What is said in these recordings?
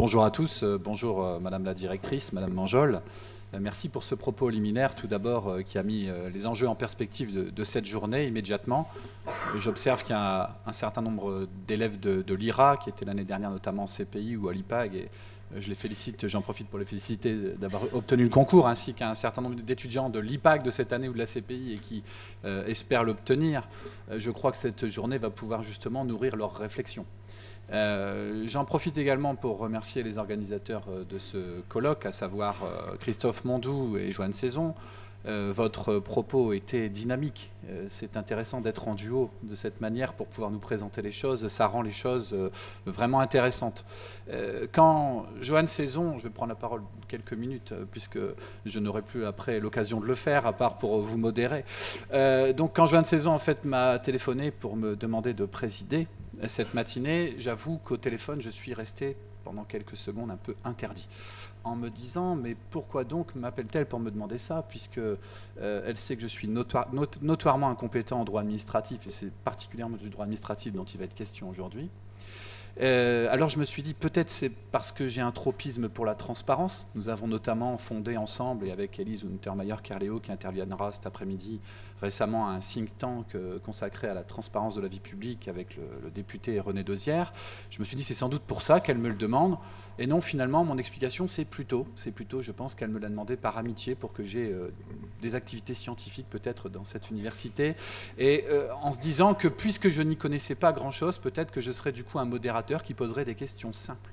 Bonjour à tous, euh, bonjour euh, Madame la Directrice, Madame Manjol. Euh, merci pour ce propos liminaire, tout d'abord, qui a mis les enjeux en perspective de, cette journée immédiatement. J'observe qu'il y a un, certain nombre d'élèves de, l'IRA, qui étaient l'année dernière notamment en CPI ou à l'IPAG, et je les félicite, j'en profite pour les féliciter d'avoir obtenu le concours, ainsi qu'un certain nombre d'étudiants de l'IPAG de cette année ou de la CPI et qui espèrent l'obtenir. Je crois que cette journée va pouvoir justement nourrir leurs réflexions. Euh, j'en profite également pour remercier les organisateurs euh, de ce colloque, à savoir euh, Christophe Mondou et Joanne Saison. votre propos était dynamique. C'est intéressant d'être en duo de cette manière pour pouvoir nous présenter les choses. Ça rend les choses vraiment intéressantes. Quand Joanne Saison, je vais prendre la parole quelques minutes puisque je n'aurai plus après l'occasion de le faire, à part pour vous modérer. donc quand Joanne Saison en fait m'a téléphoné pour me demander de présider, cette matinée, j'avoue qu'au téléphone, je suis resté pendant quelques secondes un peu interdit, en me disant mais pourquoi donc m'appelle-t-elle pour me demander ça, puisque euh, elle sait que je suis notoirement incompétent en droit administratif, et c'est particulièrement du droit administratif dont il va être question aujourd'hui. Euh, alors je me suis dit, peut-être c'est parce que j'ai un tropisme pour la transparence. Nous avons notamment fondé ensemble, et avec Elise Untermeyer-Carléo, qui interviendra cet après-midi, récemment un think tank euh, consacré à la transparence de la vie publique avec le, le député René Dosière. Je me suis dit, c'est sans doute pour ça qu'elle me le demande. Et non, finalement, mon explication, c'est plutôt, c'est plutôt, je pense qu'elle me l'a demandé par amitié pour que j'ai euh, des activités scientifiques peut-être dans cette université. Et euh, en se disant que puisque je n'y connaissais pas grand-chose, peut-être que je serais du coup un modérateur qui poserait des questions simples.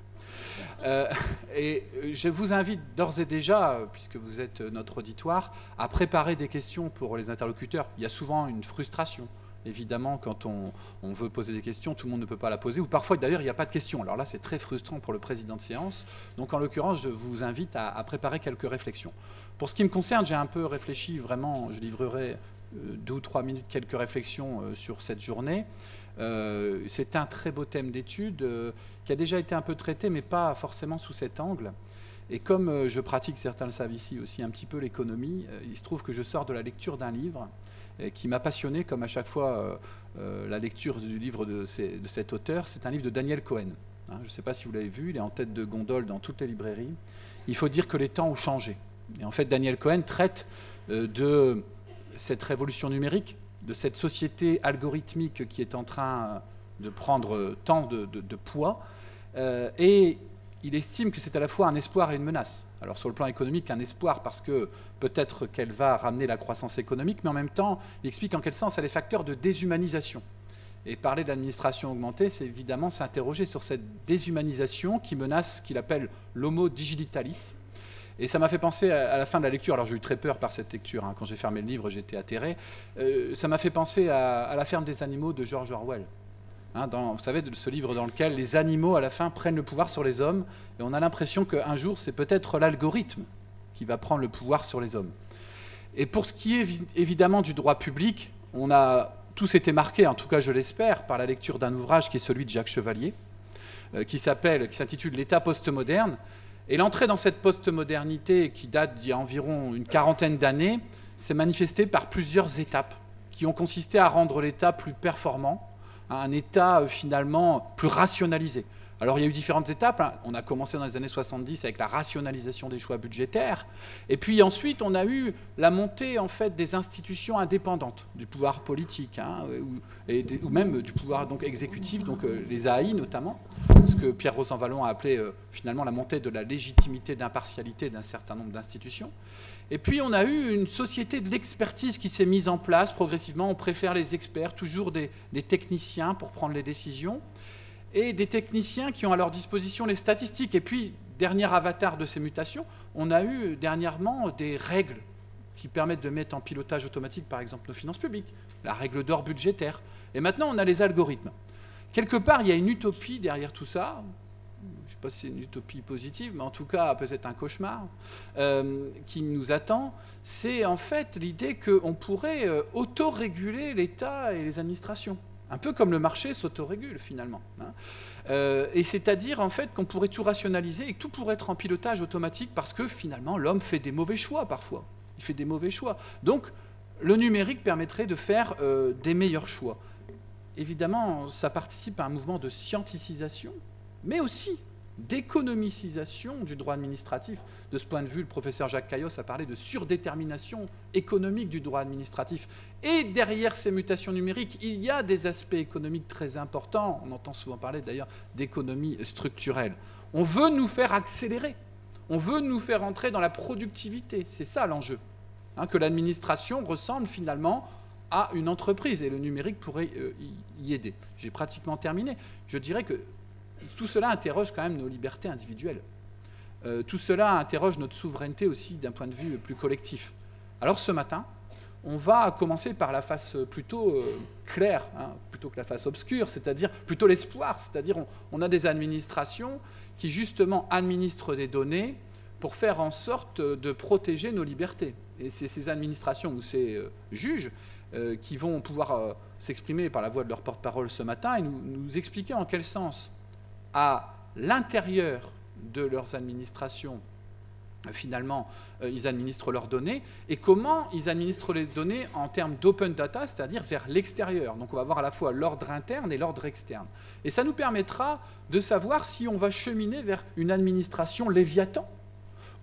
Euh, et je vous invite d'ores et déjà, puisque vous êtes notre auditoire, à préparer des questions pour les interlocuteurs. Il y a souvent une frustration évidemment, quand on, veut poser des questions, tout le monde ne peut pas la poser, ou parfois d'ailleurs il n'y a pas de questions. Alors là, c'est très frustrant pour le président de séance. Donc en l'occurrence, je vous invite à, préparer quelques réflexions. Pour ce qui me concerne, j'ai un peu réfléchi, vraiment, je livrerai euh, deux ou trois minutes quelques réflexions euh, sur cette journée. Euh, c'est un très beau thème d'étude qui a déjà été un peu traité, mais pas forcément sous cet angle. Et comme je pratique, certains le savent ici aussi, un petit peu l'économie, il se trouve que je sors de la lecture d'un livre qui m'a passionné, comme à chaque fois euh, euh, la lecture du livre de, cet auteur. C'est un livre de Daniel Cohen. Hein. je ne sais pas si vous l'avez vu, il est en tête de gondole dans toutes les librairies. Il faut dire que les temps ont changé. Et en fait, Daniel Cohen traite euh, de cette révolution numérique, de cette société algorithmique qui est en train de prendre tant de, poids. et il estime que c'est à la fois un espoir et une menace. Alors sur le plan économique, un espoir parce que peut-être qu'elle va ramener la croissance économique, mais en même temps, il explique en quel sens elle est facteur de déshumanisation. Et parler d'administration augmentée, c'est évidemment s'interroger sur cette déshumanisation qui menace ce qu'il appelle l'homo digitalis. Et ça m'a fait penser à la fin de la lecture, alors j'ai eu très peur par cette lecture, hein. quand j'ai fermé le livre j'étais atterré, euh, ça m'a fait penser à La ferme des animaux de George Orwell. Hein, vous savez, ce livre dans lequel les animaux, à la fin, prennent le pouvoir sur les hommes, et on a l'impression qu'un jour, c'est peut-être l'algorithme qui va prendre le pouvoir sur les hommes. Et pour ce qui est évidemment du droit public, on a tous été marqués, en tout cas je l'espère, par la lecture d'un ouvrage qui est celui de Jacques Chevalier, euh, qui s'appelle, qui s'intitule L'État postmoderne. Et l'entrée dans cette postmodernité, qui date d'il y a environ une quarantaine d'années, s'est manifestée par plusieurs étapes qui ont consisté à rendre l'État plus performant, un État euh, finalement plus rationalisé. Alors il y a eu différentes étapes. Hein. On a commencé dans les années 70 avec la rationalisation des choix budgétaires. Et puis ensuite, on a eu la montée en fait des institutions indépendantes du pouvoir politique hein, ou, même du pouvoir donc exécutif, donc euh, les AI notamment, ce que Pierre Rosanvallon a appelé euh, finalement la montée de la légitimité d'impartialité d'un certain nombre d'institutions. Et puis on a eu une société de l'expertise qui s'est mise en place progressivement. On préfère les experts, toujours des, techniciens pour prendre les décisions, et des techniciens qui ont à leur disposition les statistiques. Et puis, dernier avatar de ces mutations, on a eu dernièrement des règles qui permettent de mettre en pilotage automatique, par exemple, nos finances publiques, la règle d'or budgétaire. Et maintenant, on a les algorithmes. Quelque part, il y a une utopie derrière tout ça sais pas si c'est une utopie positive, mais en tout cas peut-être un cauchemar euh, qui nous attend, c'est en fait l'idée qu'on pourrait euh, autoréguler l'État et les administrations. Un peu comme le marché s'autorégule finalement. Hein. Euh, et c'est-à-dire en fait qu'on pourrait tout rationaliser et que tout pourrait être en pilotage automatique parce que finalement l'homme fait des mauvais choix parfois. Il fait des mauvais choix. Donc le numérique permettrait de faire des meilleurs choix. Évidemment, ça participe à un mouvement de scienticisation, mais aussi d'économicisation du droit administratif. De ce point de vue, le professeur Jacques Caillos a parlé de surdétermination économique du droit administratif. Et derrière ces mutations numériques, il y a des aspects économiques très importants. On entend souvent parler d'ailleurs d'économie structurelle. On veut nous faire accélérer. On veut nous faire entrer dans la productivité. C'est ça l'enjeu. Hein, que l'administration ressemble finalement à une entreprise et le numérique pourrait euh, y aider. J'ai pratiquement terminé. Je dirais que tout cela interroge quand même nos libertés individuelles. Euh, tout cela interroge notre souveraineté aussi d'un point de vue plus collectif. Alors ce matin, on va commencer par la face plutôt euh, claire, hein, plutôt que la face obscure, c'est-à-dire plutôt l'espoir, c'est-à-dire on, a des administrations qui justement administrent des données pour faire en sorte de protéger nos libertés. Et c'est ces administrations ou ces euh, juges qui vont pouvoir s'exprimer par la voix de leur porte-parole ce matin et nous, nous expliquer en quel sens à l'intérieur de leurs administrations, finalement, euh, ils administrent leurs données, et comment ils administrent les données en termes d'open data, c'est-à-dire vers l'extérieur. Donc on va voir à la fois l'ordre interne et l'ordre externe. Et ça nous permettra de savoir si on va cheminer vers une administration léviathan,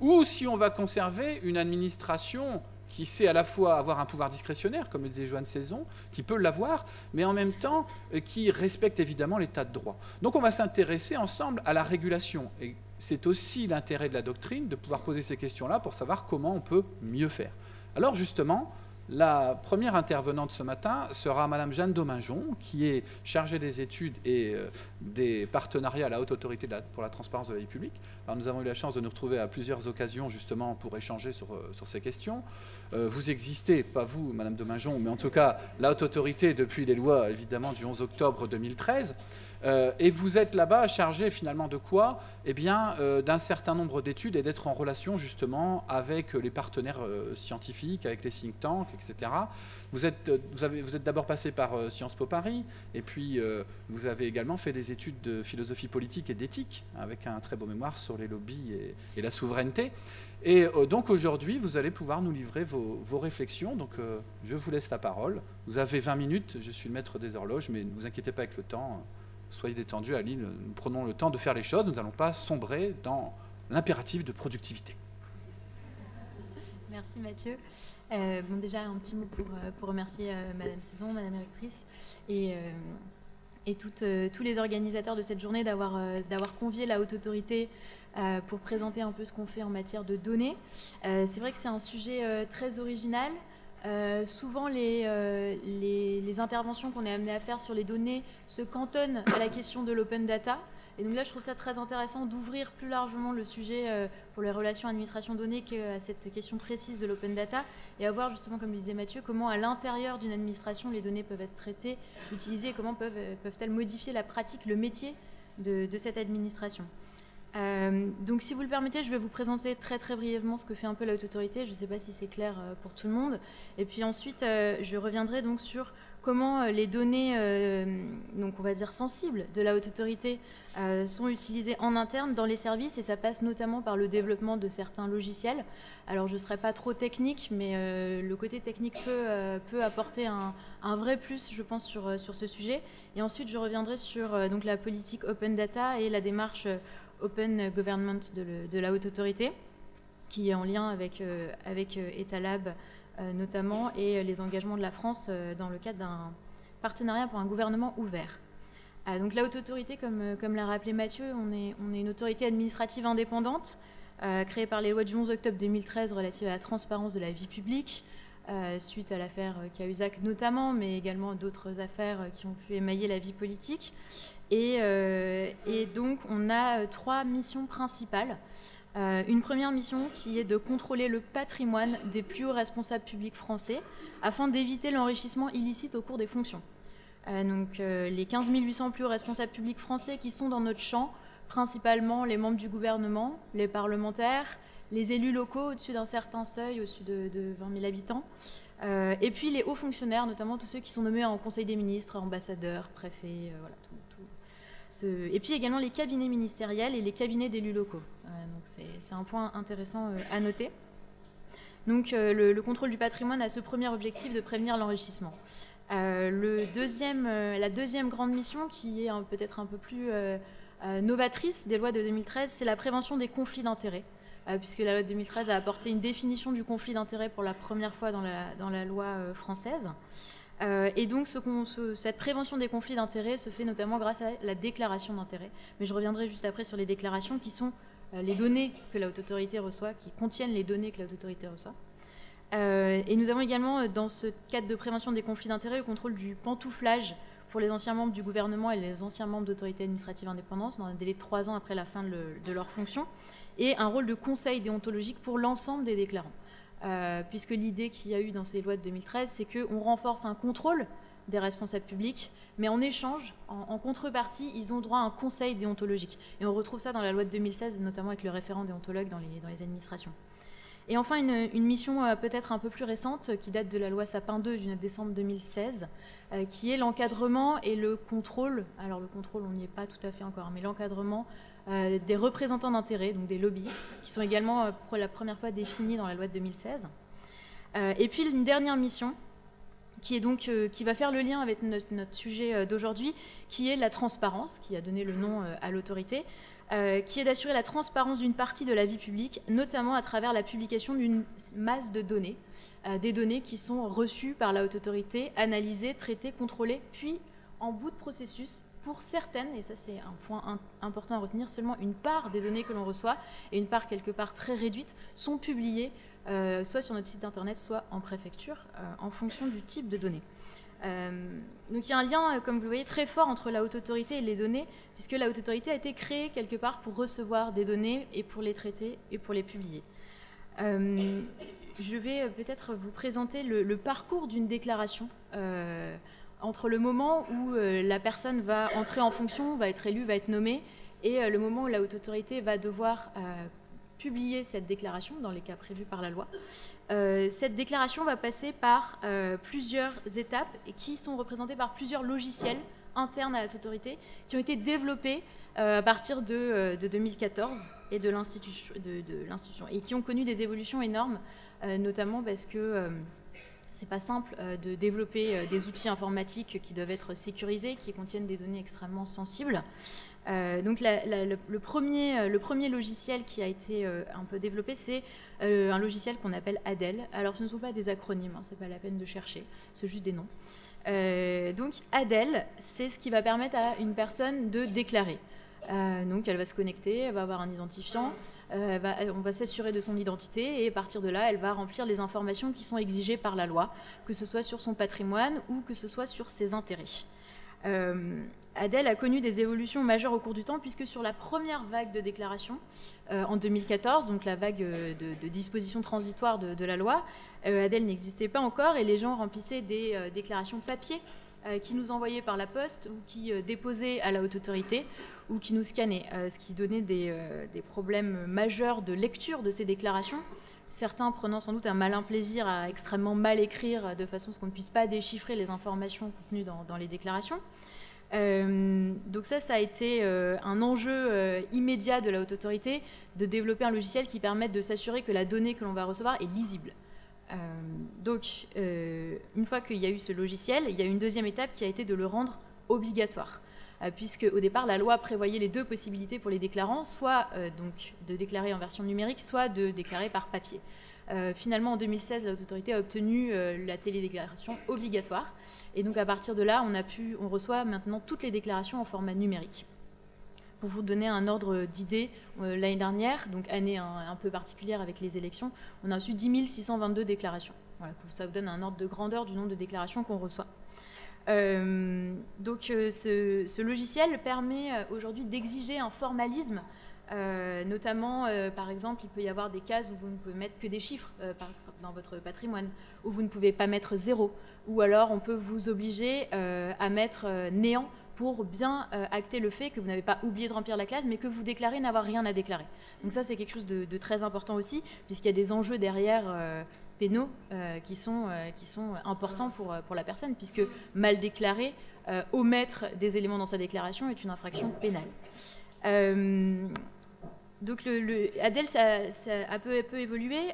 ou si on va conserver une administration qui sait à la fois avoir un pouvoir discrétionnaire, comme le disait Joanne Saison, qui peut l'avoir, mais en même temps euh, qui respecte évidemment l'état de droit. Donc on va s'intéresser ensemble à la régulation. Et c'est aussi l'intérêt de la doctrine de pouvoir poser ces questions-là pour savoir comment on peut mieux faire. Alors justement, la première intervenante ce matin sera Madame Jeanne Dominjon, qui est chargée des études et euh, des partenariats à la Haute Autorité pour la transparence de la vie publique. Alors, nous avons eu la chance de nous retrouver à plusieurs occasions justement pour échanger sur, euh, ces questions. Euh, vous existez, pas vous, Madame Dominjon, mais en tout cas la Haute Autorité depuis les lois évidemment du 11 octobre 2013. Euh, et vous êtes là-bas chargé finalement de quoi Eh bien, euh, d'un certain nombre d'études et d'être en relation justement avec les partenaires euh, scientifiques, avec les think tanks, etc. Vous êtes, vous vous êtes d'abord passé par Sciences Po Paris, et puis vous avez également fait des études de philosophie politique et d'éthique, avec un très beau mémoire sur les lobbies et, la souveraineté. Et donc aujourd'hui, vous allez pouvoir nous livrer vos réflexions. Donc je vous laisse la parole. Vous avez 20 minutes, je suis le maître des horloges, mais ne vous inquiétez pas avec le temps soyez détendus, Aline, nous prenons le temps de faire les choses, nous n'allons pas sombrer dans l'impératif de productivité. Merci Mathieu. Euh, bon, déjà, un petit mot pour, euh, remercier euh, Madame Saison, Madame Directrice, et, et tous les organisateurs de cette journée d'avoir convié la Haute Autorité pour présenter un peu ce qu'on fait en matière de données. c'est vrai que c'est un sujet très original. Euh, souvent, euh, les, interventions qu'on est amené à faire sur les données se cantonnent à la question de l'open data. Et donc là, je trouve ça très intéressant d'ouvrir plus largement le sujet euh, pour les relations administration-données qu'à cette question précise de l'open data et à voir justement, comme disait Mathieu, comment à l'intérieur d'une administration les données peuvent être traitées, utilisées et comment peuvent-elles peuvent modifier la pratique, le métier de cette administration. Euh, donc si vous le permettez, je vais vous présenter très très brièvement ce que fait un peu la haute autorité. Je ne sais pas si c'est clair euh, pour tout le monde. Et puis ensuite, euh, je reviendrai donc sur comment les données, donc on va dire sensibles de la haute autorité, sont utilisées en interne dans les services et ça passe notamment par le développement de certains logiciels. Alors je ne serai pas trop technique, mais le côté technique peut, peut apporter un, un, vrai plus, je pense, sur, sur ce sujet. Et ensuite, je reviendrai sur donc la politique open data et la démarche Open Government de, la haute autorité, qui est en lien avec, euh, avec euh, Etalab euh, notamment, et les engagements de la France dans le cadre d'un partenariat pour un gouvernement ouvert. donc la haute autorité, comme, l'a rappelé Mathieu, on est, on est une autorité administrative indépendante créée par les lois du 11 octobre 2013 relatives à la transparence de la vie publique, suite à l'affaire Cahuzac notamment, mais également d'autres affaires qui ont pu émailler la vie politique. Euh, et, donc, on a euh, trois missions principales. Euh, une première mission qui est de contrôler le patrimoine des plus hauts responsables publics français afin d'éviter l'enrichissement illicite au cours des fonctions. donc, les 15 800 plus hauts responsables publics français qui sont dans notre champ, principalement les membres du gouvernement, les parlementaires, les élus locaux au-dessus d'un certain seuil, au-dessus de, de 20 000 habitants, et puis les hauts fonctionnaires, notamment tous ceux qui sont nommés en Conseil des ministres, ambassadeurs, préfets, voilà, et puis également les cabinets ministériels et les cabinets d'élus locaux. donc c'est un point intéressant euh, à noter. Donc euh, le, contrôle du patrimoine a ce premier objectif de prévenir l'enrichissement. Euh, le deuxième, la deuxième grande mission, qui est peut-être un peu plus novatrice des lois de 2013, c'est la prévention des conflits d'intérêts. puisque la loi de 2013 a apporté une définition du conflit d'intérêts pour la première fois dans la loi française. Et donc, ce, cette prévention des conflits d'intérêts se fait notamment grâce à la déclaration d'intérêts. Mais je reviendrai juste après sur les déclarations qui sont les données que la haute autorité reçoit, qui contiennent les données que la haute autorité reçoit. Euh, et nous avons également, euh, dans ce cadre de prévention des conflits d'intérêts, le contrôle du pantouflage pour les anciens membres du gouvernement et les anciens membres d'autorités administratives indépendantes dans un délai de trois ans après la fin de, leur fonction, et un rôle de conseil déontologique pour l'ensemble des déclarants. Euh, puisque l'idée qu'il y a eu dans ces lois de 2013, c'est qu'on renforce un contrôle des responsables publics, mais en échange, en, contrepartie, ils ont droit à un conseil déontologique. Et on retrouve ça dans la loi de 2016, notamment avec le référent déontologue dans les administrations. Et enfin, une, mission euh, peut-être un peu plus récente, qui date de la loi Sapin 2 du 9 décembre 2016, euh, qui est l'encadrement et le contrôle, alors le contrôle on n'y est pas tout à fait encore, mais l'encadrement euh, des représentants d'intérêt, donc des lobbyistes, qui sont également pour la première fois définis dans la loi de 2016. et puis une dernière mission, qui, est donc, qui va faire le lien avec notre, notre sujet d'aujourd'hui, qui est la transparence, qui a donné le nom à l'autorité. Euh, qui est d'assurer la transparence d'une partie de la vie publique, notamment à travers la publication d'une masse de données, euh, des données qui sont reçues par la haute autorité, analysées, traitées, contrôlées, puis en bout de processus, pour certaines, et ça c'est un point important à retenir, seulement une part des données que l'on reçoit, et une part quelque part très réduite, sont publiées euh, soit sur notre site internet, soit en préfecture, en fonction du type de données. Euh, donc il y a un lien, euh, comme vous le voyez, très fort entre la haute autorité et les données, puisque la haute autorité a été créée quelque part pour recevoir des données et pour les traiter et pour les publier. Euh, je vais peut-être vous présenter le, parcours d'une déclaration entre le moment où la personne va entrer en fonction, va être élue, va être nommée, et le moment où la haute autorité va devoir publier cette déclaration dans les cas prévus par la loi. Euh, cette déclaration va passer par euh, plusieurs étapes qui sont représentées par plusieurs logiciels internes à la autorité qui ont été développés euh, à partir de, 2014 et de l'institution et qui ont connu des évolutions énormes, notamment parce que c'est pas simple de développer des outils informatiques qui doivent être sécurisés, qui contiennent des données extrêmement sensibles. Euh, donc le, premier, euh, le, premier, logiciel qui a été euh, un peu développé, c'est un logiciel qu'on appelle ADEL. Alors ce ne sont pas des acronymes, hein, c'est pas la peine de chercher, c'est juste des noms. donc ADEL, c'est ce qui va permettre à une personne de déclarer. donc elle va se connecter, elle va avoir un identifiant, on va s'assurer de son identité et à partir de là, elle va remplir les informations qui sont exigées par la loi, que ce soit sur son patrimoine ou que ce soit sur ses intérêts. Euh, Adèle a connu des évolutions majeures au cours du temps, puisque sur la première vague de déclaration, euh, en 2014, donc la vague euh, de, dispositions transitoires de, la loi, Adèle n'existait pas encore et les gens remplissaient des déclarations papier qui nous envoyaient par la poste ou qui déposaient à la haute autorité ou qui nous scannaient, ce qui donnait des, problèmes majeurs de lecture de ces déclarations certains prenant sans doute un malin plaisir à extrêmement mal écrire de façon à ce qu'on ne puisse pas déchiffrer les informations contenues dans, les déclarations. Euh, donc ça, ça a été euh, un enjeu euh, immédiat de la haute autorité de développer un logiciel qui permette de s'assurer que la donnée que l'on va recevoir est lisible. Donc, une fois qu'il y a eu ce logiciel, il y a une deuxième étape qui a été de le rendre obligatoire. Euh, puisque au départ la loi prévoyait les deux possibilités pour les déclarants, soit euh, donc de déclarer en version numérique, soit de déclarer par papier. Euh, finalement, en 2016, l'autorité a obtenu la télédéclaration obligatoire. Et donc, à partir de là, on, a pu, on reçoit maintenant toutes les déclarations en format numérique. Pour vous donner un ordre d'idée, l'année dernière, donc année un, peu particulière avec les élections, on a reçu 10 622 déclarations. Voilà, ça vous donne un ordre de grandeur du nombre de déclarations qu'on reçoit. Euh, donc euh, ce, logiciel permet euh, aujourd'hui d'exiger un formalisme, notamment par exemple il peut y avoir des cases où vous ne pouvez mettre que des chiffres dans votre patrimoine, où vous ne pouvez pas mettre zéro, ou alors on peut vous obliger à mettre néant pour bien acter le fait que vous n'avez pas oublié de remplir la classe, mais que vous déclarez n'avoir rien à déclarer. Donc ça, c'est quelque chose de, très important aussi, puisqu'il y a des enjeux derrière pénaux euh, qui, sont, euh, qui sont importants pour, euh, pour la personne, puisque mal déclarer, omettre des éléments dans sa déclaration est une infraction pénale. donc le, Adèle, ça, a peu, peu évolué,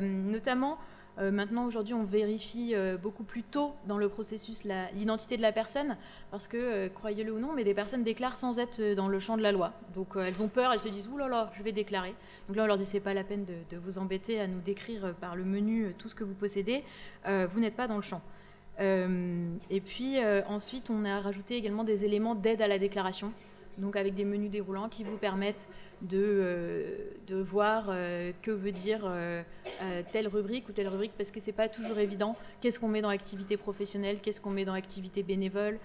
notamment maintenant, aujourd'hui, on vérifie beaucoup plus tôt dans le processus l'identité de la personne, parce que, croyez-le ou non, mais des personnes déclarent sans être dans le champ de la loi. Donc, elles ont peur, elles se disent, ouh là là, je vais déclarer. Donc là, on leur dit, c'est pas la peine de, de, vous embêter à nous décrire par le menu tout ce que vous possédez. vous n'êtes pas dans le champ. Euh, et puis euh, ensuite, on a rajouté également des éléments d'aide à la déclaration, donc avec des menus déroulants qui vous permettent de, euh, de voir que veut dire telle rubrique ou telle rubrique, parce que c'est pas toujours évident. Qu'est-ce qu'on met dans activité professionnelle, qu'est-ce qu'on met dans activité bénévole,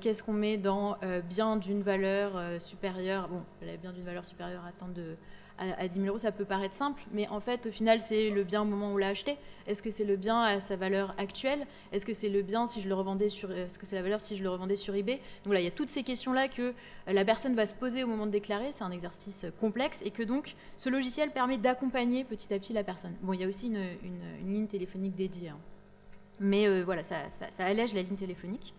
qu'est-ce qu'on met dans bien d'une valeur supérieure? Bon, bien d'une valeur supérieure à tant de à, 10 000 euros, ça peut paraître simple, mais en fait, au final, c'est le bien au moment où on l'a acheté. Est-ce que c'est le bien à sa valeur actuelle? Est-ce que c'est le bien si je le revendais sur Est-ce que c'est la valeur si je le revendais sur eBay? Donc là, il y a toutes ces questions-là que la personne va se poser au moment de déclarer. C'est un exercice complexe et que donc ce logiciel permet d'accompagner petit à petit la personne. Bon, il y a aussi une, ligne téléphonique dédiée, hein. mais euh, voilà, ça, allège la ligne téléphonique.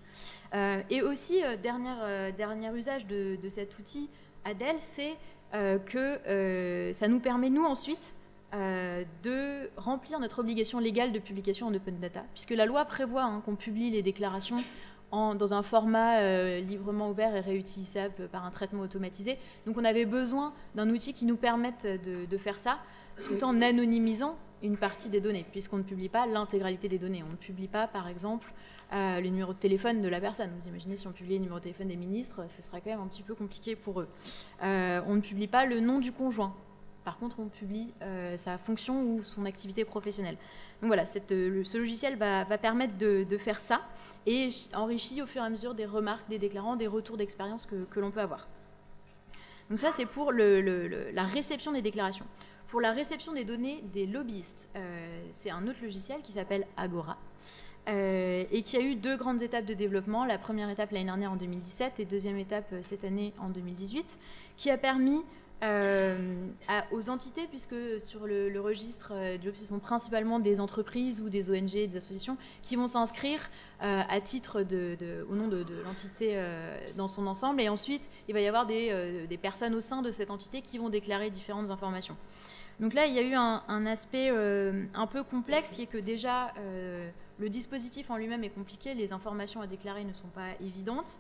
Euh, et aussi, euh, dernier, usage de, cet outil Adèle, c'est euh, que euh, ça nous permet, nous, ensuite, euh, de remplir notre obligation légale de publication en open data, puisque la loi prévoit hein, qu'on publie les déclarations dans un format librement ouvert et réutilisable par un traitement automatisé. Donc on avait besoin d'un outil qui nous permette de, faire ça, tout en anonymisant une partie des données, puisqu'on ne publie pas l'intégralité des données. On ne publie pas, par exemple, euh, le numéro de téléphone de la personne. Vous imaginez si on publiait le numéro de téléphone des ministres, ce serait quand même un petit peu compliqué pour eux. Euh, on ne publie pas le nom du conjoint. Par contre, on publie euh, sa fonction ou son activité professionnelle. Donc voilà, cette, ce logiciel va, permettre de, faire ça et enrichit au fur et à mesure des remarques des déclarants, des retours d'expérience que, l'on peut avoir. Donc ça, c'est pour la réception des déclarations. Pour la réception des données des lobbyistes, c'est un autre logiciel qui s'appelle Agora. Euh, et qui a eu deux grandes étapes de développement. La première étape l'année dernière en 2017 et deuxième étape euh, cette année en 2018, qui a permis euh, aux entités, puisque sur le, registre du ce sont principalement des entreprises ou des ONG, des associations, qui vont s'inscrire au nom de, l'entité dans son ensemble. Et ensuite, il va y avoir des, personnes au sein de cette entité qui vont déclarer différentes informations. Donc là, il y a eu un, aspect un peu complexe, qui est que déjà le dispositif en lui-même est compliqué, les informations à déclarer ne sont pas évidentes.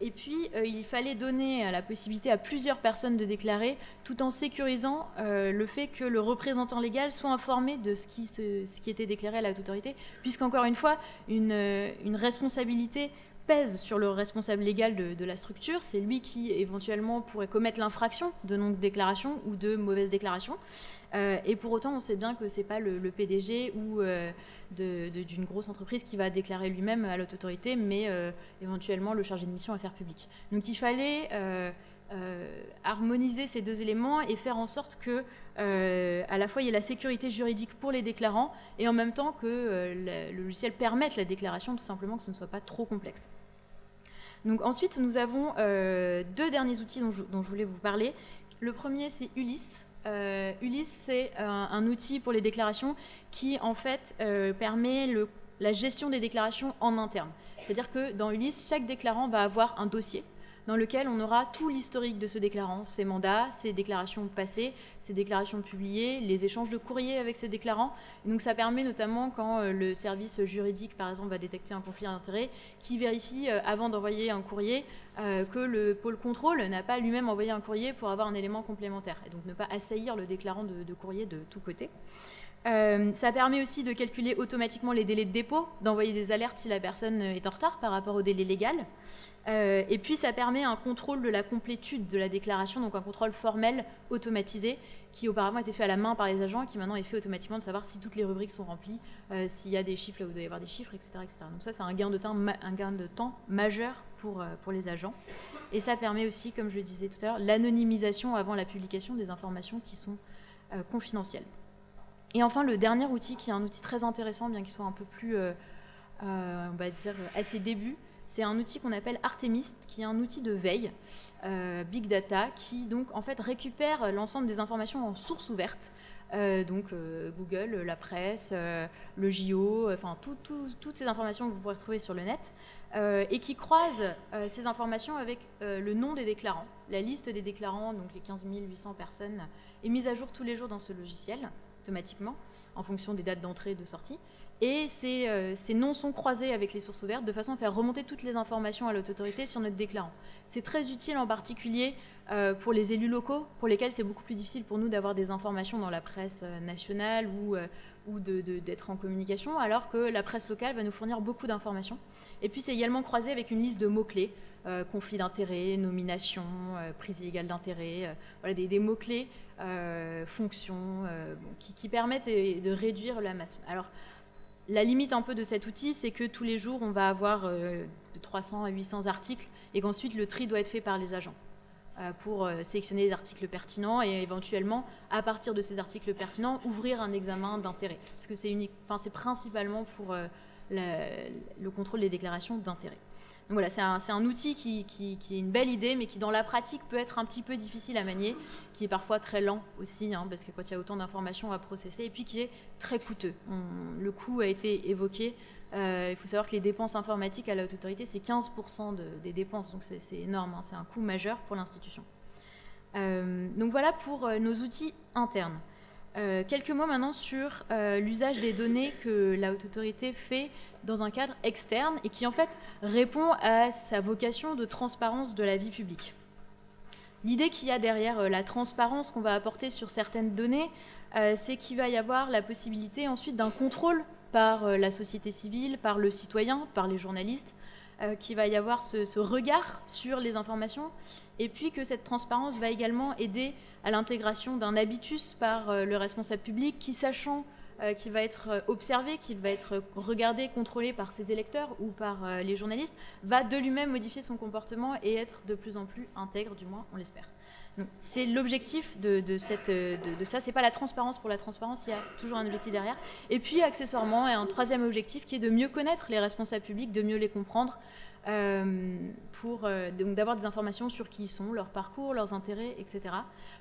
Et puis, euh, il fallait donner la possibilité à plusieurs personnes de déclarer, tout en sécurisant euh, le fait que le représentant légal soit informé de ce qui, était déclaré à l'autorité, puisqu'encore une fois, euh, une, responsabilité pèse sur le responsable légal de, la structure. C'est lui qui, éventuellement, pourrait commettre l'infraction de non-déclaration ou de mauvaise déclaration. Euh, et pour autant, on sait bien que ce n'est pas le, PDG ou euh, d'une grosse entreprise qui va déclarer lui-même à l'autorité, mais euh, éventuellement le chargé de mission affaires publiques. Donc il fallait harmoniser ces deux éléments et faire en sorte que, à la fois, il y ait la sécurité juridique pour les déclarants et en même temps que le, logiciel permette la déclaration, tout simplement, que ce ne soit pas trop complexe. Ensuite, nous avons deux derniers outils dont je, voulais vous parler. Le premier, c'est Ulysse. Euh, Ulysse, c'est euh, un, outil pour les déclarations qui, en fait, euh, permet la gestion des déclarations en interne. C'est-à-dire que dans Ulysse, chaque déclarant va avoir un dossier dans lequel on aura tout l'historique de ce déclarant, ses mandats, ses déclarations passées, ses déclarations publiées, les échanges de courriers avec ce déclarant. donc ça permet notamment quand euh, le service juridique, par exemple, va détecter un conflit d'intérêts, qui vérifie euh, avant d'envoyer un courrier euh, que le pôle contrôle n'a pas lui-même envoyé un courrier pour avoir un élément complémentaire, et donc ne pas assaillir le déclarant de, courrier de tous côtés. ça permet aussi de calculer automatiquement les délais de dépôt, d'envoyer des alertes si la personne est en retard par rapport au délai légal. Euh, et puis ça permet un contrôle de la complétude de la déclaration, donc un contrôle formel automatisé qui auparavant était fait à la main par les agents et qui maintenant est fait automatiquement de savoir si toutes les rubriques sont remplies, euh, s'il y a des chiffres là où il doit y avoir des chiffres, etc. etc. Donc ça c'est un, gain de temps, un gain de temps majeur pour, euh, pour les agents. Et ça permet aussi, comme je le disais tout à l'heure, l'anonymisation avant la publication des informations qui sont confidentielles. Et enfin le dernier outil qui est un outil très intéressant, bien qu'il soit un peu plus, on va dire, à ses débuts, c'est un outil qu'on appelle Artemis, qui est un outil de veille, euh, big data, qui donc en fait récupère l'ensemble des informations en source ouverte. Euh, donc euh, Google, la presse, le JO, enfin toutes ces informations que vous pourrez trouver sur le net, et qui croise ces informations avec le nom des déclarants. La liste des déclarants, donc les 15 800 personnes, est mise à jour tous les jours dans ce logiciel, automatiquement. en fonction des dates d'entrée et de sortie. Et ces, ces, noms sont croisés avec les sources ouvertes de façon à faire remonter toutes les informations à l'autorité sur notre déclarant. C'est très utile en particulier pour les élus locaux, pour lesquels c'est beaucoup plus difficile pour nous d'avoir des informations dans la presse nationale ou, ou d'être en communication, alors que la presse locale va nous fournir beaucoup d'informations. Et puis c'est également croisé avec une liste de mots-clés, euh, conflit d'intérêts, nomination, euh, prise illégale d'intérêt, euh, voilà, des, mots-clés, fonctions, qui, permettent de réduire la masse. Alors, la limite un peu de cet outil, c'est que tous les jours, on va avoir de 300 à 800 articles et qu'ensuite le tri doit être fait par les agents. Euh, pour euh, sélectionner les articles pertinents et éventuellement, à partir de ces articles pertinents, ouvrir un examen d'intérêt. Parce que c'est principalement pour euh, le, contrôle des déclarations d'intérêt. Voilà, c'est un, outil qui, est une belle idée, mais qui dans la pratique peut être un petit peu difficile à manier, qui est parfois très lent aussi, hein, parce que quand il y a autant d'informations à processer, et puis qui est très coûteux. le coût a été évoqué. Euh, il faut savoir que les dépenses informatiques à la autorité, c'est 15% des dépenses, donc c'est énorme, hein, c'est un coût majeur pour l'institution. Euh, donc voilà pour euh, nos outils internes. Quelques mots maintenant sur l'usage des données que la haute autorité fait dans un cadre externe et qui en fait répond à sa vocation de transparence de la vie publique. L'idée qu'il y a derrière la transparence qu'on va apporter sur certaines données, c'est qu'il va y avoir la possibilité ensuite d'un contrôle par euh, la société civile, par le citoyen, par les journalistes, euh, qu'il va y avoir ce, regard sur les informations, et puis que cette transparence va également aider à l'intégration d'un habitus par euh, le responsable public qui, sachant qu'il va être observé, qu'il va être regardé, contrôlé par ses électeurs ou par les journalistes, va de lui-même modifier son comportement et être de plus en plus intègre, du moins on l'espère. C'est l'objectif de, de, cette, de, de ça. C'est pas la transparence pour la transparence. Il y a toujours un objectif derrière. Et puis accessoirement, un troisième objectif qui est de mieux connaître les responsables publics, de mieux les comprendre, euh, pour euh, d'avoir des informations sur qui ils sont, leur parcours, leurs intérêts, etc.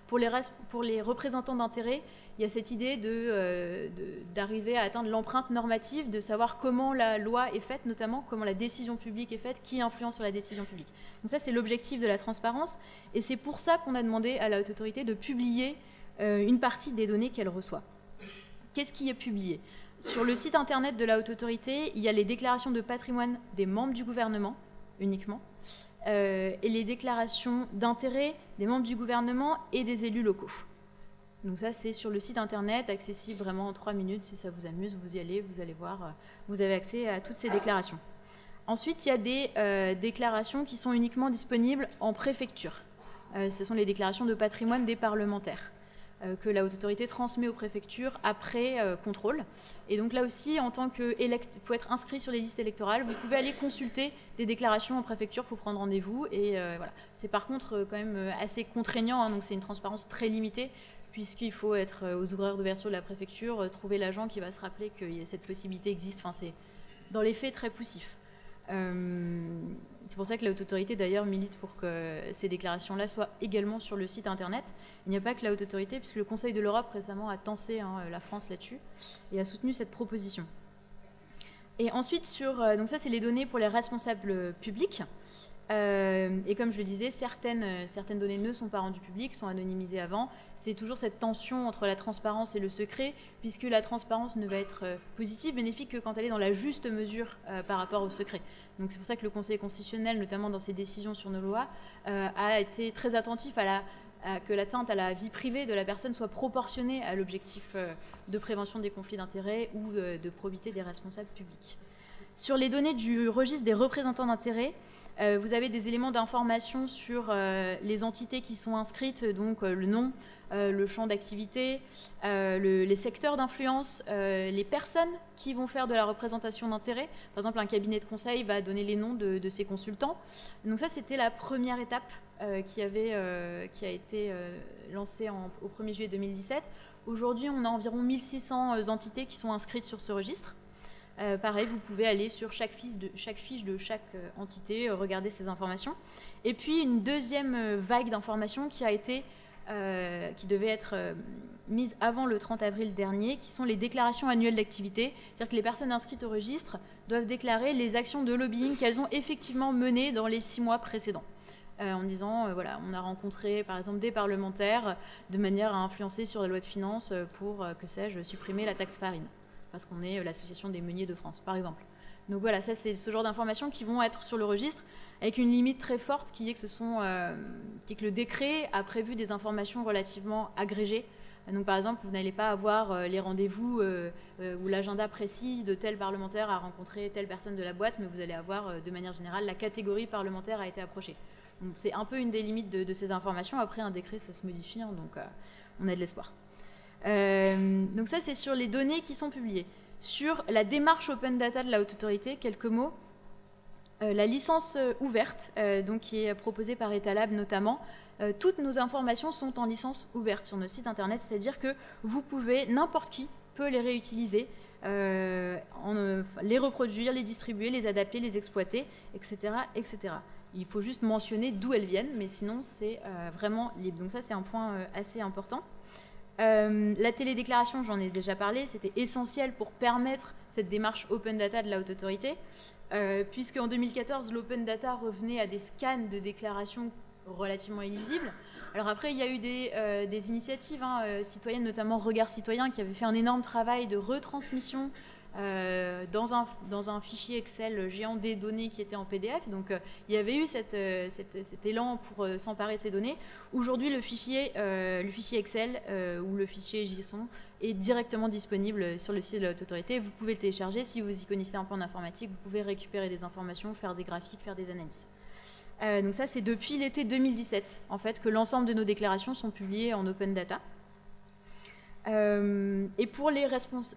Pour les, pour les représentants d'intérêts, il y a cette idée euh, d'arriver à atteindre l'empreinte normative, de savoir comment la loi est faite, notamment comment la décision publique est faite, qui influence sur la décision publique. Donc ça, c'est l'objectif de la transparence, et c'est pour ça qu'on a demandé à la haute autorité de publier une partie des données qu'elle reçoit. Qu'est-ce qui est publié? Sur le site internet de la Haute Autorité, il y a les déclarations de patrimoine des membres du gouvernement uniquement, euh, et les déclarations d'intérêt des membres du gouvernement et des élus locaux. Donc ça, c'est sur le site internet, accessible vraiment en trois minutes. Si ça vous amuse, vous y allez, vous allez voir, euh, vous avez accès à toutes ces déclarations. Ensuite, il y a des euh, déclarations qui sont uniquement disponibles en préfecture. ce sont les déclarations de patrimoine des parlementaires. Euh, que la haute autorité transmet aux préfectures après euh, contrôle. Et donc là aussi, en tant que faut être inscrit sur les listes électorales, vous pouvez aller consulter des déclarations en préfecture, il faut prendre rendez-vous. Et euh, voilà, c'est par contre quand même assez contraignant, hein, donc c'est une transparence très limitée puisqu'il faut être aux horaires d'ouverture de la préfecture, trouver l'agent qui va se rappeler que cette possibilité existe. Enfin, c'est dans les faits très poussif. C'est pour ça que la haute autorité d'ailleurs milite pour que ces déclarations-là soient également sur le site internet. Il n'y a pas que la haute autorité, puisque le Conseil de l'Europe récemment a tensé hein, la France là-dessus et a soutenu cette proposition. Et ensuite, sur, euh, donc ça c'est les données pour les responsables publics. Euh, et comme je le disais, certaines, euh, certaines données ne sont pas rendues publiques, sont anonymisées avant. C'est toujours cette tension entre la transparence et le secret, puisque la transparence ne va être euh, positive, bénéfique que quand elle est dans la juste mesure par rapport au secret. Donc c'est pour ça que le Conseil constitutionnel, notamment dans ses décisions sur nos lois, a été très attentif à la, que l'atteinte à la vie privée de la personne soit proportionnée à l'objectif de prévention des conflits d'intérêts ou de probité des responsables publics. Sur les données du registre des représentants d'intérêts, euh, vous avez des éléments d'information sur euh, les entités qui sont inscrites, donc euh, le nom, le champ d'activité, les secteurs d'influence, les personnes qui vont faire de la représentation d'intérêt. Par exemple, un cabinet de conseil va donner les noms de, ses consultants. Donc ça, c'était la première étape qui, avait, qui a été lancée au 1er juillet 2017. Aujourd'hui, on a environ 1600 entités qui sont inscrites sur ce registre. Euh, pareil, vous pouvez aller sur chaque fiche de chaque, euh, entité, euh, regarder ces informations. Et puis une deuxième vague d'informations qui a été, qui devait être mise avant le 30 avril dernier, qui sont les déclarations annuelles d'activité. C'est-à-dire que les personnes inscrites au registre doivent déclarer les actions de lobbying qu'elles ont effectivement menées dans les six mois précédents. en disant voilà, on a rencontré par exemple des parlementaires de manière à influencer sur la loi de finances pour, que sais-je, supprimer la taxe farine, parce qu'on est l'association des meuniers de France, par exemple. Donc voilà, ça c'est ce genre d'informations qui vont être sur le registre avec une limite très forte qui est que, ce sont, euh, qui le décret a prévu des informations relativement agrégées. Donc par exemple, vous n'allez pas avoir euh, les rendez-vous euh, ou l'agenda précis de tel parlementaire à rencontrer telle personne de la boîte, mais vous allez avoir de manière générale la catégorie parlementaire a été approchée. Donc c'est un peu une des limites de, ces informations. Après un décret, ça se modifie, hein, donc on a de l'espoir. Donc ça c'est sur les données qui sont publiées. Sur la démarche open data de la haute autorité, quelques mots. Euh, la licence euh, ouverte, euh, donc qui est proposée par Etalab notamment, toutes nos informations sont en licence ouverte sur nos sites internet, c'est-à-dire que vous pouvez, n'importe qui peut les réutiliser, les reproduire, les distribuer, les adapter, les exploiter, etc. etc. Il faut juste mentionner d'où elles viennent, mais sinon c'est vraiment libre. Donc ça c'est un point assez important. Euh, la télédéclaration, j'en ai déjà parlé, c'était essentiel pour permettre cette démarche open data de la haute autorité, euh, puisque en 2014, l'open data revenait à des scans de déclaration relativement illisibles. Alors après, il y a eu des, euh, initiatives hein, citoyennes, notamment Regard Citoyen, qui avait fait un énorme travail de retransmission euh, dans, un, fichier Excel géant des données qui étaient en PDF. Donc euh, il y avait eu euh, cet élan pour s'emparer de ces données. Aujourd'hui, le, fichier le fichier Excel ou le fichier JSON est directement disponible sur le site de l'autorité. Vous pouvez le télécharger. Si vous y connaissez un peu en informatique, vous pouvez récupérer des informations, faire des graphiques, faire des analyses. donc ça, c'est depuis l'été 2017, en fait, que l'ensemble de nos déclarations sont publiées en open data. Euh, et pour les,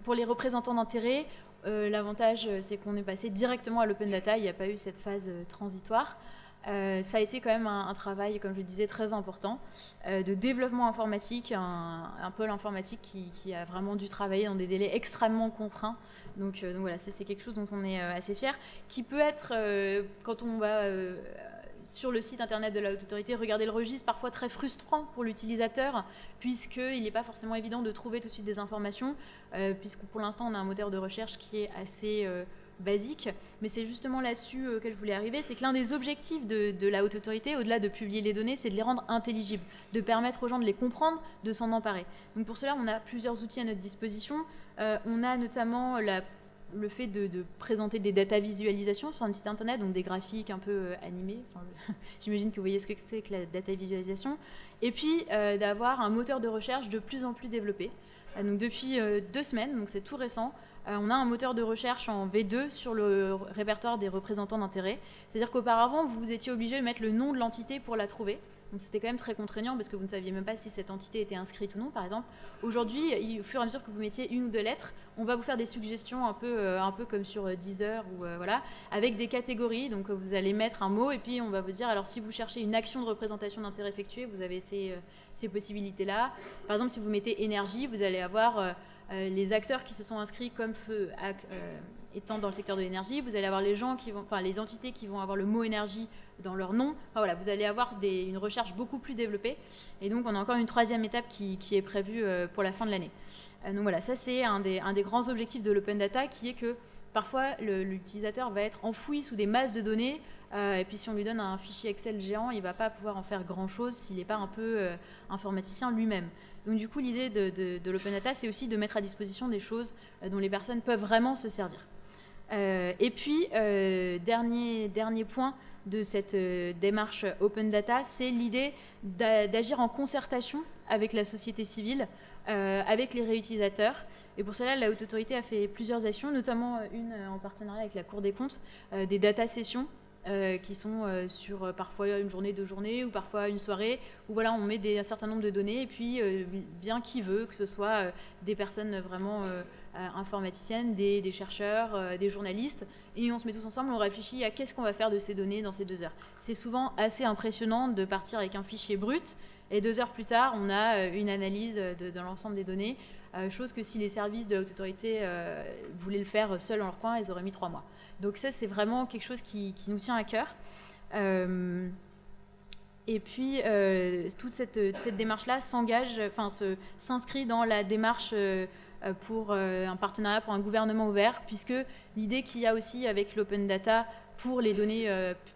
pour les représentants d'intérêt, euh, l'avantage, euh, c'est qu'on est passé directement à l'open data, il n'y a pas eu cette phase transitoire. ça a été quand même un, travail, comme je le disais, très important de développement informatique, un, pôle informatique qui, a vraiment dû travailler dans des délais extrêmement contraints. Donc, donc voilà, c'est quelque chose dont on est assez fier, qui peut être, quand on va sur le site internet de la haute autorité, regarder le registre, parfois très frustrant pour l'utilisateur, puisqu'il n'est pas forcément évident de trouver tout de suite des informations, euh, puisque pour l'instant on a un moteur de recherche qui est assez euh, basique. Mais c'est justement là-dessus euh, que je voulais arriver, c'est que l'un des objectifs de, la haute autorité, au-delà de publier les données, c'est de les rendre intelligibles, de permettre aux gens de les comprendre, de s'en emparer. Donc pour cela, on a plusieurs outils à notre disposition. on a notamment la le fait de, présenter des data visualisations sur un site internet, donc des graphiques un peu euh, animés. J'imagine que vous voyez ce que c'est que la data visualisation. Et puis euh, d'avoir un moteur de recherche de plus en plus développé. Euh, donc depuis deux semaines, donc c'est tout récent, on a un moteur de recherche en V2 sur le répertoire des représentants d'intérêt. C'est-à-dire qu'auparavant, vous étiez obligé de mettre le nom de l'entité pour la trouver. Donc c'était quand même très contraignant parce que vous ne saviez même pas si cette entité était inscrite ou non, par exemple. Aujourd'hui, au fur et à mesure que vous mettiez une ou deux lettres, on va vous faire des suggestions un peu, euh, un peu comme sur euh, Deezer ou euh, voilà, avec des catégories. Donc vous allez mettre un mot et puis on va vous dire alors si vous cherchez une action de représentation d'intérêt effectuée, vous avez ces, ces possibilités-là. Par exemple, si vous mettez énergie, vous allez avoir les acteurs qui se sont inscrits comme feu, étant dans le secteur de l'énergie. Vous allez avoir les gens qui vont, enfin les entités qui vont avoir le mot énergie dans leur nom. Voilà, vous allez avoir une recherche beaucoup plus développée. Et donc on a encore une troisième étape qui, est prévue pour la fin de l'année. Euh, donc voilà, ça c'est un des, grands objectifs de l'open data qui est que parfois l'utilisateur va être enfoui sous des masses de données euh, et puis si on lui donne un fichier Excel géant, il ne va pas pouvoir en faire grand-chose s'il n'est pas un peu euh, informaticien lui-même. Donc du coup, l'idée de, l'open data, c'est aussi de mettre à disposition des choses dont les personnes peuvent vraiment se servir. et puis, dernier point de cette démarche open data, c'est l'idée d'agir en concertation avec la société civile euh, avec les réutilisateurs. Et pour cela, la Haute Autorité a fait plusieurs actions, notamment euh, une euh, en partenariat avec la Cour des comptes, des data sessions qui sont sur parfois une journée, deux journées, ou parfois une soirée, où voilà, on met un certain nombre de données, et puis bien qui veut, que ce soit des personnes vraiment informaticiennes, des, chercheurs, des journalistes, et on se met tous ensemble, on réfléchit à qu'est-ce qu'on va faire de ces données dans ces deux heures. C'est souvent assez impressionnant de partir avec un fichier brut, et deux heures plus tard, on a euh, une analyse de, l'ensemble des données, euh, chose que si les services de l'autorité euh, voulaient le faire seuls dans leur coin, ils auraient mis trois mois. Donc ça, c'est vraiment quelque chose qui, nous tient à cœur. et puis, toute cette, démarche-là s'engage, enfin, s'inscrit dans la démarche pour un partenariat pour un gouvernement ouvert, puisque l'idée qu'il y a aussi avec l'open data pour les données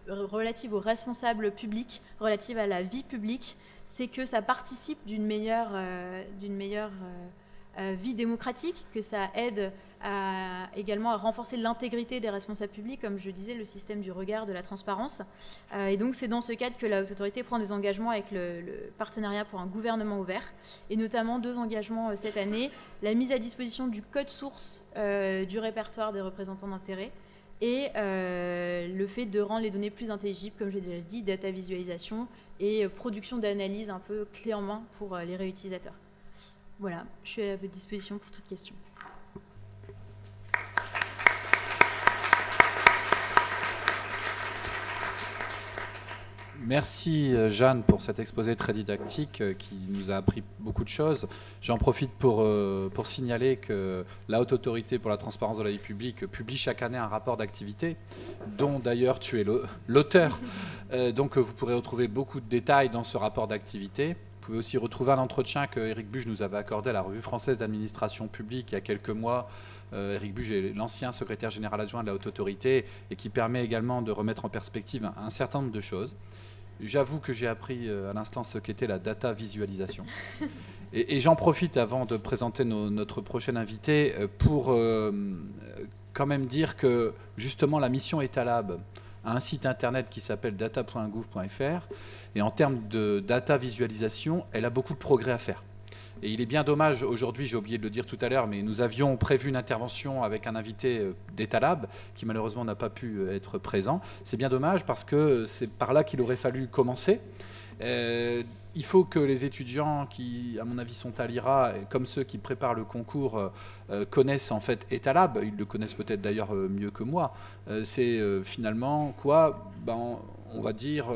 relatives aux responsables publics, relatives à la vie publique, c'est que ça participe d'une meilleure, d'une meilleure vie démocratique, que ça aide également à renforcer l'intégrité des responsables publics, comme je disais, le système du regard, de la transparence. Euh, et donc c'est dans ce cadre que la haute autorité prend des engagements avec le, partenariat pour un gouvernement ouvert, et notamment deux engagements euh, cette année, la mise à disposition du code source euh, du répertoire des représentants d'intérêt, et le fait de rendre les données plus intelligibles, comme j'ai déjà dit, data visualisation et production d'analyses un peu clé en main pour les réutilisateurs. Voilà, je suis à votre disposition pour toute question. Merci euh, Jeanne pour cet exposé très didactique euh, qui nous a appris beaucoup de choses. J'en profite pour, euh, pour signaler que la Haute Autorité pour la transparence de la vie publique publie chaque année un rapport d'activité, dont d'ailleurs tu es l'auteur. donc vous pourrez retrouver beaucoup de détails dans ce rapport d'activité. Vous pouvez aussi retrouver un entretien que Eric Buge nous avait accordé à la Revue française d'administration publique il y a quelques mois. Eric Buge est l'ancien secrétaire général adjoint de la Haute Autorité et qui permet également de remettre en perspective un certain nombre de choses. J'avoue que j'ai appris euh, à l'instant ce qu'était la data visualisation. Et, j'en profite avant de présenter notre prochain invité euh, pour euh, quand même dire que justement la mission Etalab a un site internet qui s'appelle data.gouv.fr et en termes de data visualisation, elle a beaucoup de progrès à faire. Et il est bien dommage, aujourd'hui, j'ai oublié de le dire tout à l'heure, mais nous avions prévu une intervention avec un invité euh, d'Etalab qui malheureusement n'a pas pu euh, être présent. C'est bien dommage parce que c'est par là qu'il aurait fallu commencer. Euh, il faut que les étudiants qui, à mon avis, sont à l'IRA, comme ceux qui préparent le concours, connaissent en fait Etalab. Ils le connaissent peut-être d'ailleurs mieux que moi. c'est finalement quoi? Ben, On va dire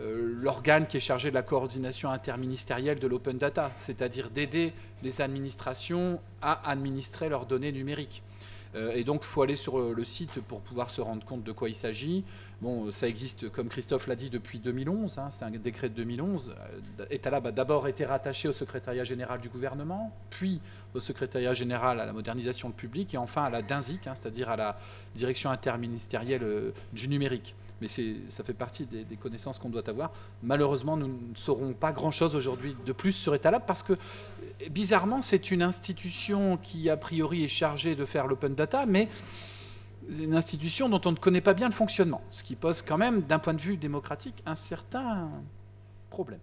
euh, l'organe qui est chargé de la coordination interministérielle de l'open data, c'est-à-dire d'aider les administrations à administrer leurs données numériques. Euh, et donc, il faut aller sur euh, le site pour pouvoir se rendre compte de quoi il s'agit. Bon, ça existe, comme Christophe l'a dit, depuis 2011. Hein, c'est un décret de 2011. Etalab a d'abord été rattaché au secrétariat général du gouvernement, puis au secrétariat général à la modernisation publique, et enfin à la DINSIC, hein, c'est-à-dire à la direction interministérielle du numérique mais ça fait partie des, connaissances qu'on doit avoir. Malheureusement, nous ne saurons pas grand-chose aujourd'hui de plus sur Etalab parce que, bizarrement, c'est une institution qui, a priori, est chargée de faire l'open data, mais une institution dont on ne connaît pas bien le fonctionnement, ce qui pose quand même, d'un point de vue démocratique, un certain problème.